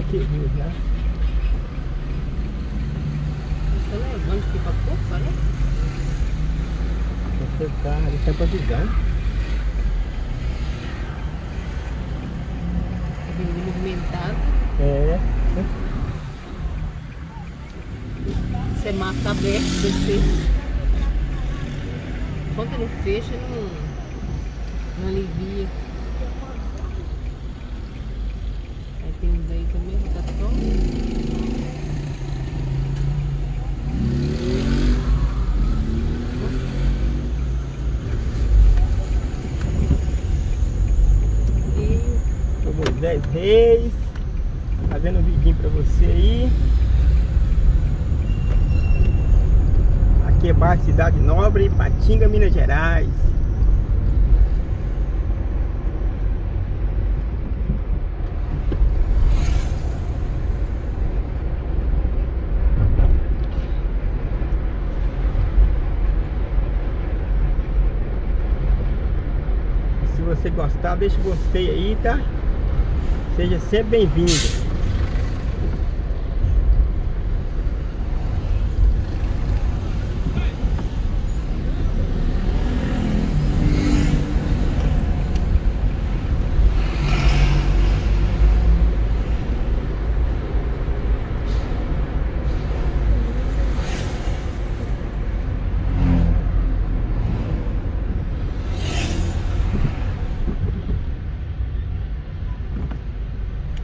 aqui, viu, já. Você levando aqui pra pouco, né? Você tá, ele tá pra visão. Bem movimentado. É. Você mata aberto, descer. Quando ele fecha, não, não alivia. 10 reis. Tá Fazendo um vidinho pra você aí? Aqui é bairro Cidade Nobre, Patinga, Minas Gerais. Você gostar, deixa o gostei aí, tá? Seja sempre bem-vindo.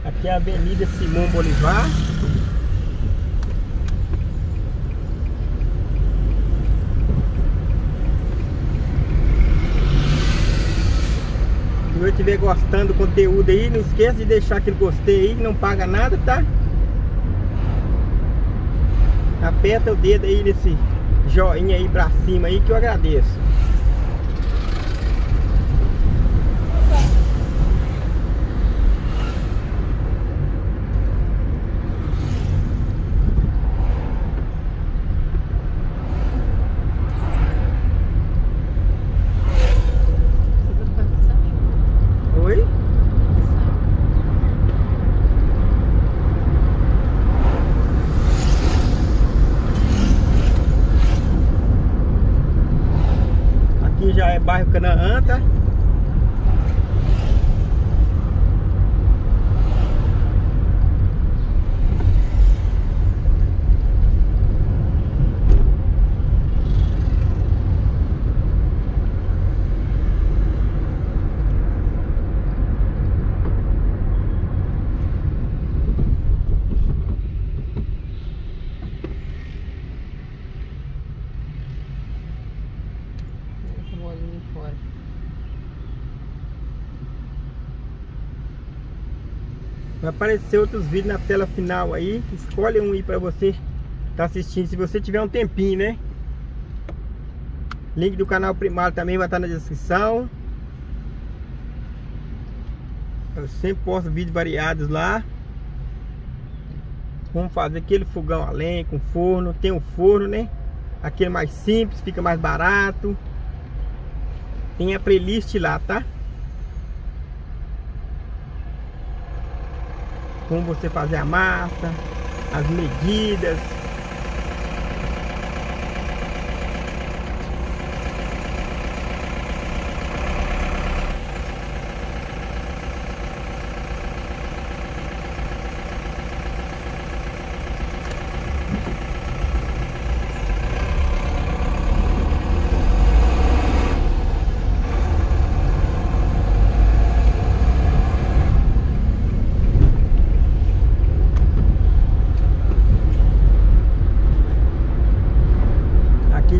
Aqui é a Avenida Simão Bolivar. Se você estiver gostando do conteúdo aí, não esqueça de deixar aquele gostei aí, não paga nada, tá? Aperta o dedo aí nesse joinha aí pra cima aí que eu agradeço. você vai passar? Oi? Aqui já é bairro Canaã, tá? Vai aparecer outros vídeos na tela final aí. Escolhe um aí pra você tá assistindo, se você tiver um tempinho, né? Link do canal primário também vai estar na descrição. Eu sempre posto vídeos variados lá. Vamos fazer aquele fogão a lenha com forno. Tem um forno, né? Aquele mais simples, fica mais barato. Tem a playlist lá, tá? Como você fazer a massa, as medidas.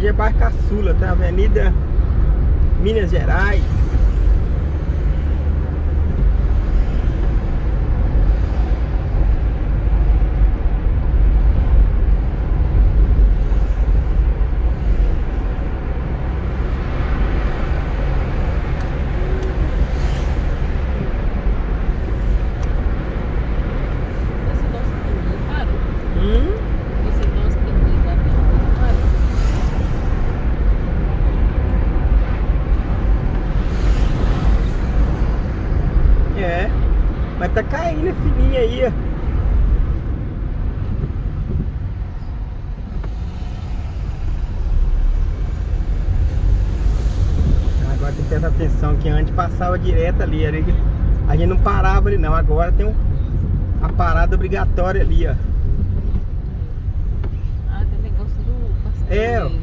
É bairro Caçula, tá? Avenida Minas Gerais. tá caindo a aí, ó. Agora tem que prestar atenção que antes passava direto ali, a gente não parava ali não, agora tem um, a parada obrigatória ali, ó. Ah, tem negócio do pastel. É, ali.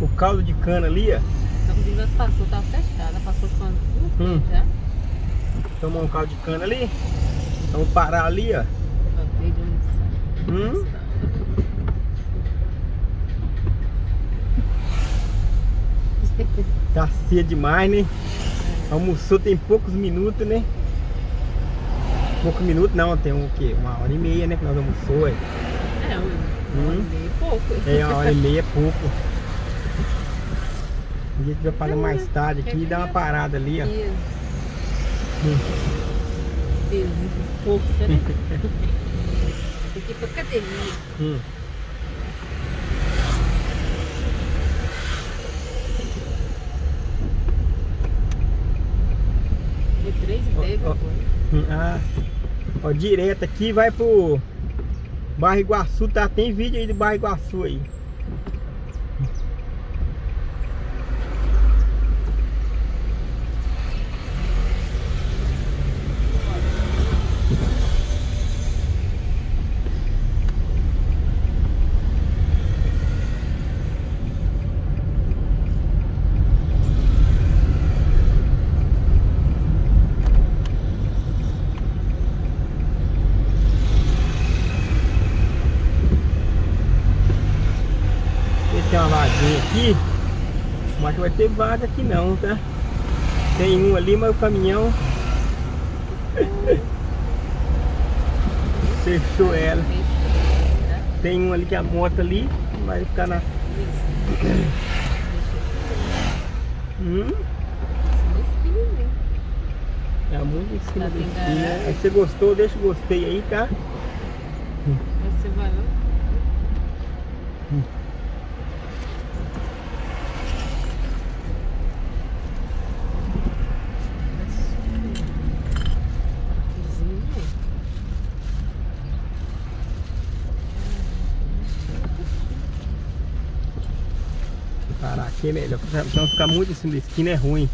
o caldo de cana ali, ó. então, quando nós passou, tava fechada, passou quando? Hum. Já? Tomar um caldo de cana ali. Vamos parar ali, ó. Hum. Tá cedo demais, né? Almoçou tem poucos minutos, né? Poucos minutos não, tem um, o quê? Uma hora e meia, né? Que nós almoçou, é. É, um Hum. meio pouco. É, uma hora e meia é pouco. A gente vai parar mais tarde aqui e dar uma parada ali, ó. Peso. Hum. Peso. Força, né? Tem que ir pra academia. Hum. Três e dez agora. Hum, Ah, ó, direto aqui vai pro Barra Iguaçu, tá? Tem vídeo aí do Barra Iguaçu aí. Tem uma vaguinha aqui, mas vai ter vaga aqui não, tá? Tem um ali, mas o caminhão fechou ela. Tem um ali que é a moto ali, vai ficar na. Hum, é muito em cima Tá. Aí você gostou, deixa o gostei aí, tá? Você vai lá? Parar aqui é melhor, porque não ficar muito em cima da esquina é ruim.